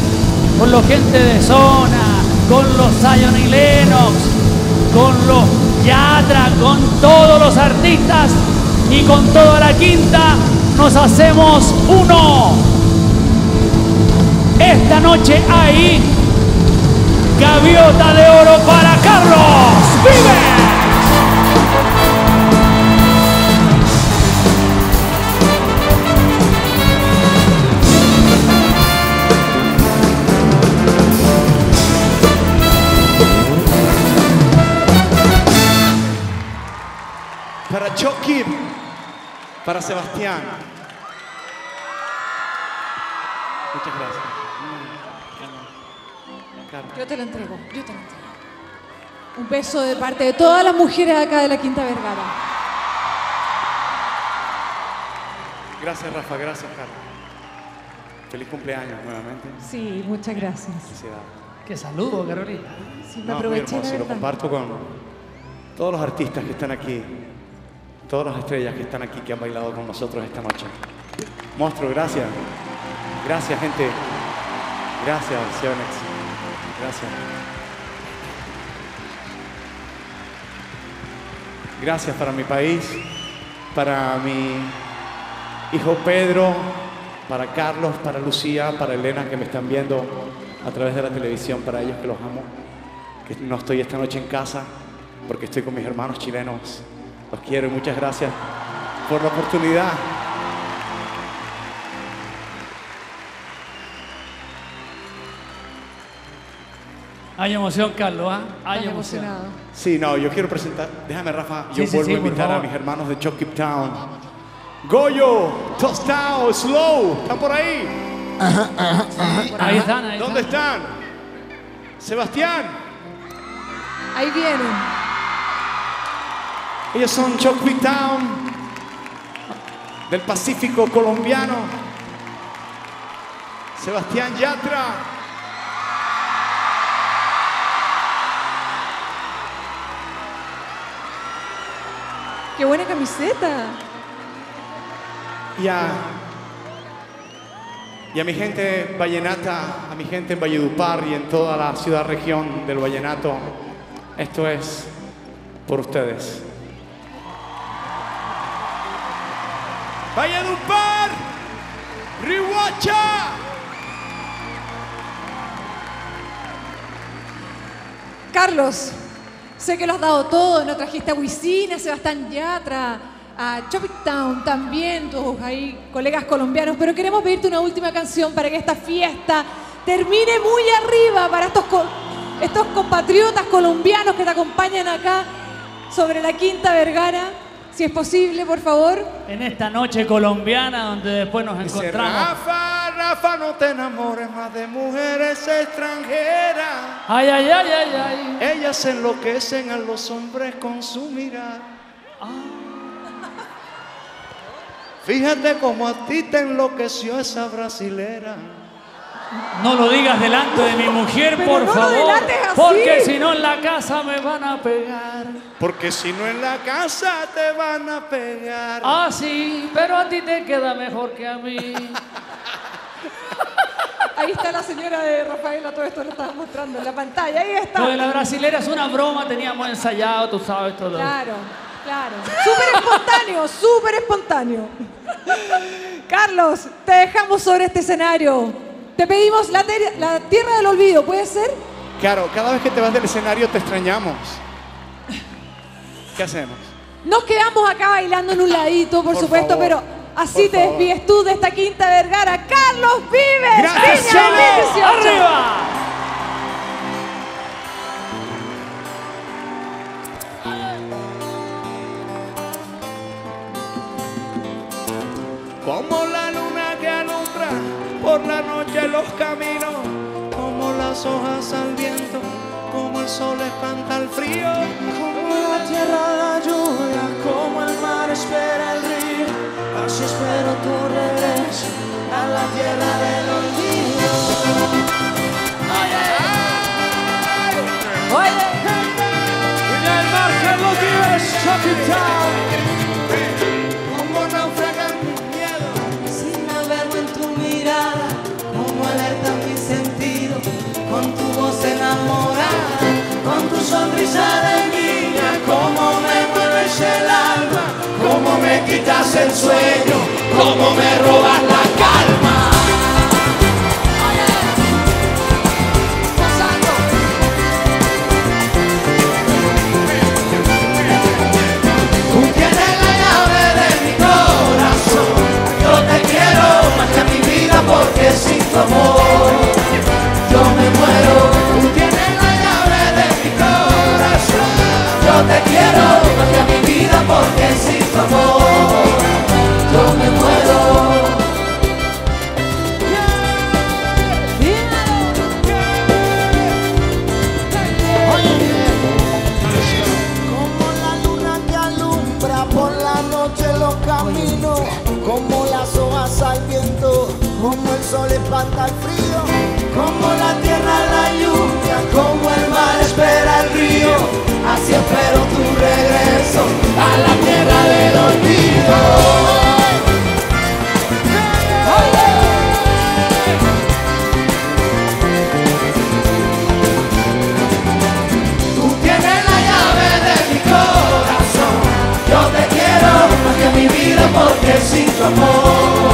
con los gente de zona, con los Zion y Lennox, con los Yatra, con todos los artistas y con toda la quinta, nos hacemos uno. Esta noche hay gaviota de oro para Carlos Vive. Para Sebastián. Muchas gracias. Yo te lo entrego, yo te lo entrego. Un beso de parte de todas las mujeres acá de la Quinta Vergara. Gracias, Rafa. Gracias, Carlos. Feliz cumpleaños nuevamente. Sí, muchas gracias. Felicidades. Qué saludo, Carolina. Sí, me No, muy aproveché hermoso, lo comparto con todos los artistas que están aquí, todas las estrellas que están aquí, que han bailado con nosotros esta noche. Monstruo, gracias. Gracias, gente. Gracias, Sionex. Gracias. Gracias para mi país, para mi hijo Pedro, para Carlos, para Lucía, para Elena que me están viendo a través de la televisión, para ellos que los amo, que no estoy esta noche en casa porque estoy con mis hermanos chilenos. Los quiero y muchas gracias por la oportunidad. Hay emoción, Carlos, ¿ah? Hay Estás emoción. emocionado. Sí, no, yo quiero presentar, déjame Rafa, yo Sí, vuelvo sí, a invitar a mis hermanos de Chucky Town. Goyo, Tostao, Slow, ¿están por ahí? Ahí están, ahí ¿Dónde están. están? Sebastián, Ahí vienen. Ellos son Chucky Town del Pacífico colombiano. Sebastián Yatra. Qué buena camiseta. y a, y a mi gente vallenata, a mi gente en Valledupar y en toda la ciudad región del vallenato, esto es por ustedes. Valledupar, Rihuacha. Carlos, sé que lo has dado todo, nos trajiste a Wisina, a Sebastián Yatra, a Chopic Town también, tus ahí colegas colombianos, pero queremos pedirte una última canción para que esta fiesta termine muy arriba para estos estos compatriotas colombianos que te acompañan acá sobre la Quinta Vergara. Si es posible, por favor. En esta noche colombiana donde después nos Dice, encontramos. Rafa, Rafa, no te enamores más de mujeres extranjeras. Ay, ay, ay, ay, ay. Ellas enloquecen a los hombres con su mirada. Ah. Fíjate cómo a ti te enloqueció esa brasilera. No lo digas delante de mi mujer, Pero por no lo favor. delates así. Porque si no en la casa me van a pegar. Porque si no en la casa te van a pegar. Ah, sí, pero a ti te queda mejor que a mí. Ahí está la señora de Rafaela, todo esto lo estaba mostrando en la pantalla. Ahí está. Lo de la brasilera es una broma, teníamos ensayado, tú sabes todo. Claro, claro. Súper espontáneo, súper espontáneo. Carlos, te dejamos sobre este escenario. Te pedimos la, la tierra del olvido, ¿puede ser? Claro, cada vez que te vas del escenario te extrañamos. ¿Qué hacemos? Nos quedamos acá bailando en un ladito, por, Por supuesto, favor, pero así te favor. despides tú de esta Quinta Vergara. Carlos Vives, Gracias, Viña Chile. 2018. ¡Arriba! Como la luna que alumbra por la noche los caminos, como las hojas al viento, como el sol espanta el frío. Como la tierra la lluvia, como el mar espera el río, así espero tu regreso a la tierra del olvido. Mira el mar que lo vives, con tu sonrisa de niña, como me mueves el alma, como me quitas el sueño, como me robas la calma. Tú tienes la llave de mi corazón. Yo te quiero más que a mi vida porque sin tu amor te quiero a mi vida porque sin tu amor yo me muero. Como la luna que alumbra por la noche los caminos, como las hojas al viento, como el sol espanta el frío, Como la tierra la lluvia, como el mar espera el río, espero tu regreso a la tierra del olvido. Tú tienes la llave de mi corazón, yo te quiero más que mi vida porque sin tu amor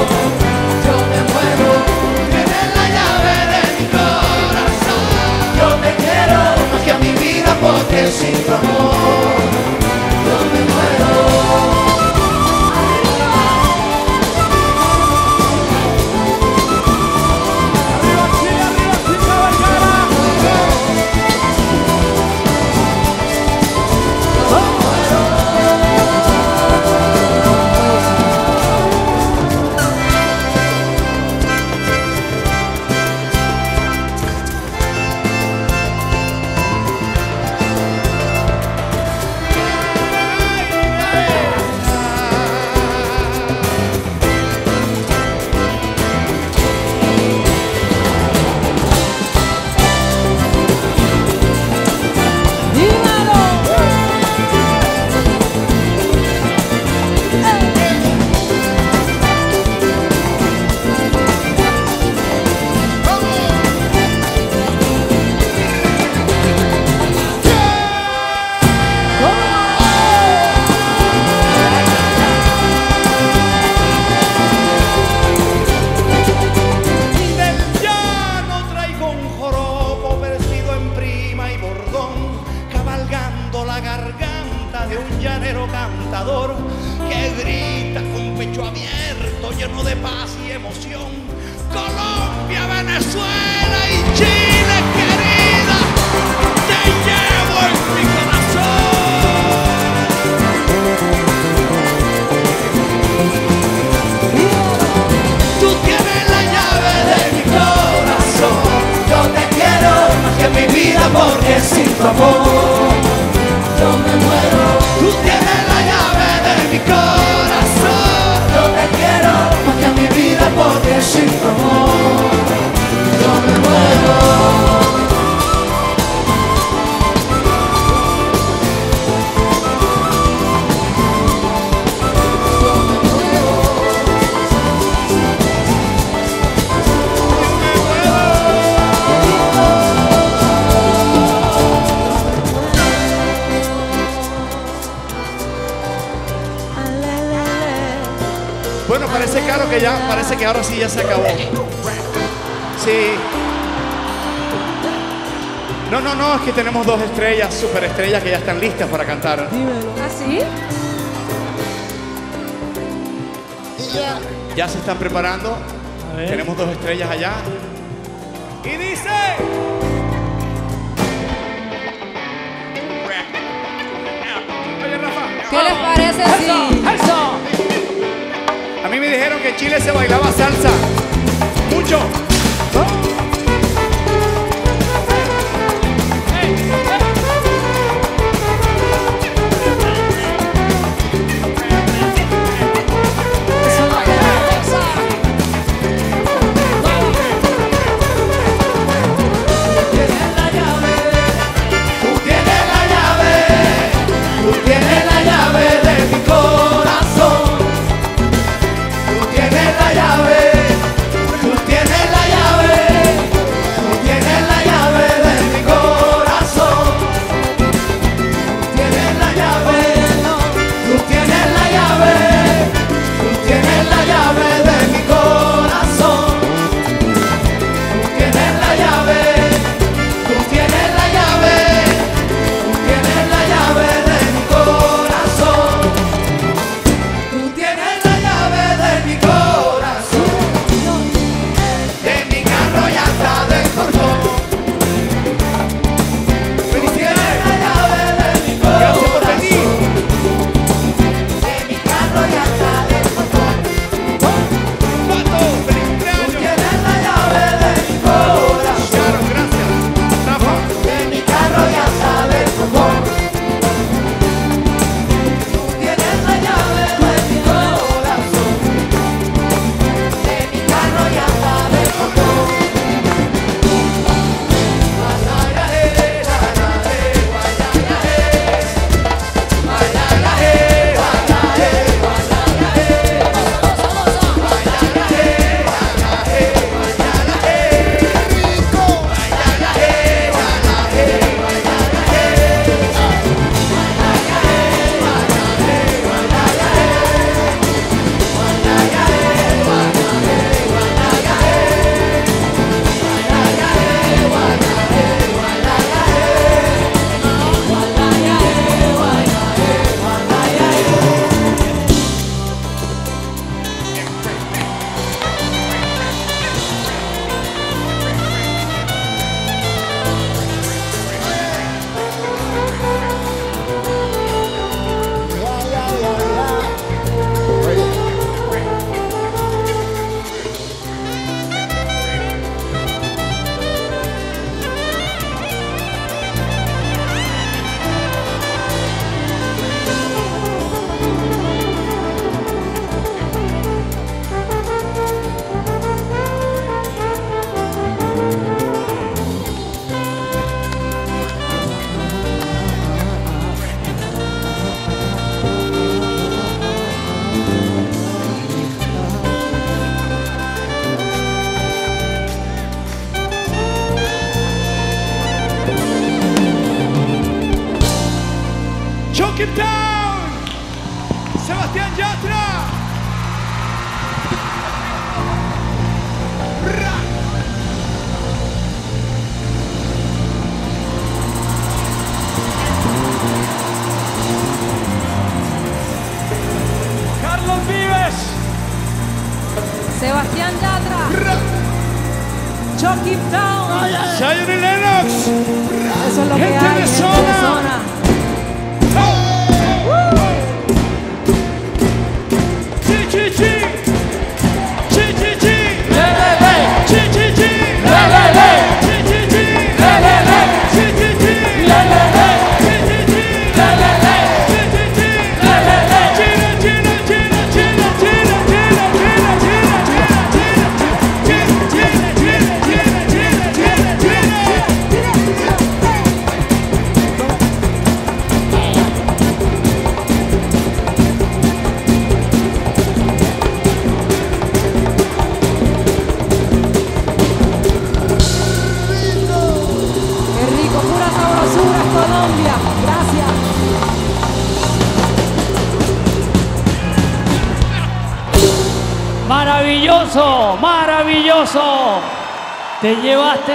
porque sin tu amor de paz y emoción. Colombia, Venezuela y Chile, querida, te llevo en mi corazón. Tú tienes la llave de mi corazón. Yo te quiero más que mi vida porque sin tu amor. parece que ahora sí ya se acabó. Sí. No, no, no, es que tenemos dos estrellas, superestrellas que ya están listas para cantar. ¿Ah, sí? Ya. se están preparando. Tenemos dos estrellas allá. Y dice... ¿Qué les parece si que en Chile se bailaba salsa. Mucho.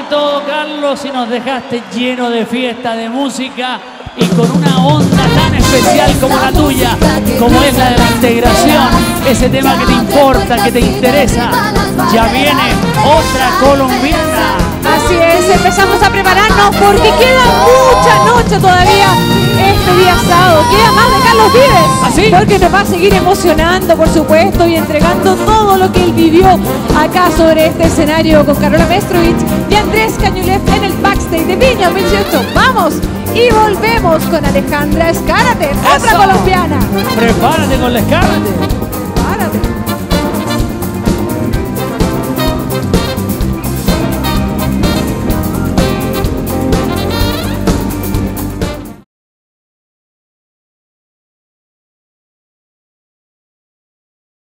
Todo, Carlos, y nos dejaste lleno de fiesta, de música y con una onda tan especial como la tuya, como es la de la integración, ese tema que te importa, que te interesa. Ya viene otra colombiana. Así es, empezamos a prepararnos porque queda mucha noche todavía este día sábado. Queda más de Carlos Vives. ¿Así? Porque nos va a seguir emocionando, por supuesto, y entregando todo lo que él vivió acá sobre este escenario con Carola Mestrovich y Andrés Cañulev en el backstage de Viña 2018. Vamos y volvemos con Alejandra Escárate, otra colombiana. Prepárate con la escárate.